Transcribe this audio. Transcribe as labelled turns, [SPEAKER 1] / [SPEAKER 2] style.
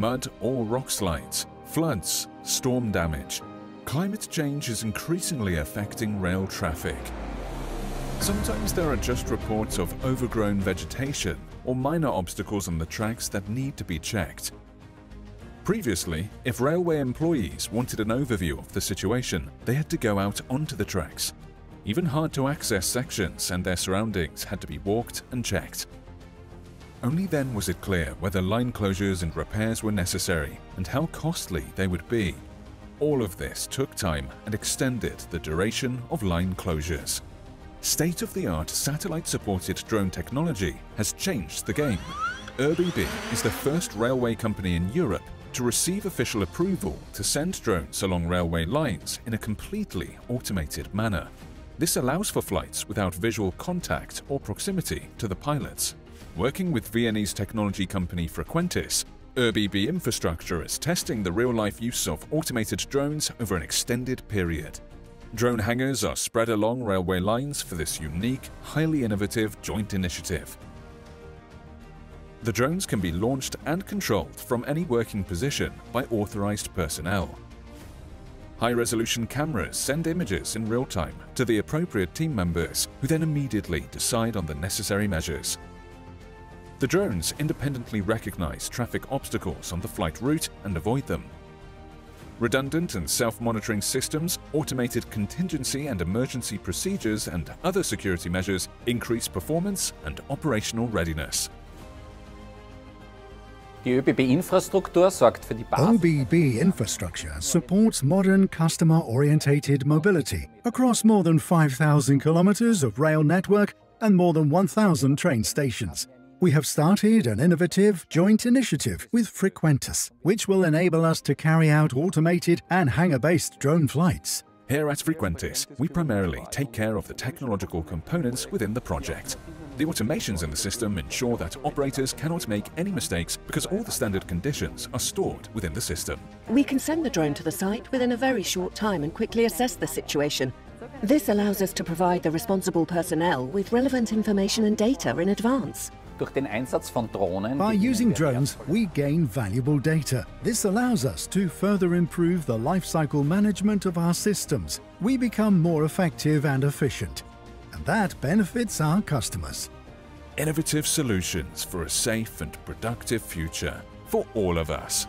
[SPEAKER 1] mud or rock slides, floods, storm damage. Climate change is increasingly affecting rail traffic. Sometimes there are just reports of overgrown vegetation or minor obstacles on the tracks that need to be checked. Previously, if railway employees wanted an overview of the situation, they had to go out onto the tracks. Even hard-to-access sections and their surroundings had to be walked and checked. Only then was it clear whether line closures and repairs were necessary and how costly they would be. All of this took time and extended the duration of line closures. State-of-the-art satellite-supported drone technology has changed the game. ÖBB is the first railway company in Europe to receive official approval to send drones along railway lines in a completely automated manner. This allows for flights without visual contact or proximity to the pilots. Working with Viennese technology company Frequentis, ÖBB Infrastructure is testing the real-life use of automated drones over an extended period. Drone hangars are spread along railway lines for this unique, highly innovative joint initiative. The drones can be launched and controlled from any working position by authorized personnel. High-resolution cameras send images in real time to the appropriate team members who then immediately decide on the necessary measures. The drones independently recognize traffic obstacles on the flight route and avoid them. Redundant and self-monitoring systems, automated contingency and emergency procedures and other security measures increase performance and operational readiness.
[SPEAKER 2] Die ÖBB-Infrastruktur sorgt für die Basis.
[SPEAKER 3] ÖBB infrastructure supports modern customer-orientated mobility across more than 5,000 kilometers of rail network and more than 1,000 train stations. We have started an innovative joint initiative with Frequentis, which will enable us to carry out automated and hangar-based drone flights.
[SPEAKER 1] Here at Frequentis, we primarily take care of the technological components within the project. The automations in the system ensure that operators cannot make any mistakes because all the standard conditions are stored within the system.
[SPEAKER 4] We can send the drone to the site within a very short time and quickly assess the situation. This allows us to provide the responsible personnel with relevant information and data in advance.
[SPEAKER 2] Durch den Einsatz von Drohnen
[SPEAKER 3] By using drones, we gain valuable data. This allows us to further improve the lifecycle management of our systems. We become more effective and efficient. And that benefits our customers.
[SPEAKER 1] Innovative solutions for a safe and productive future for all of us.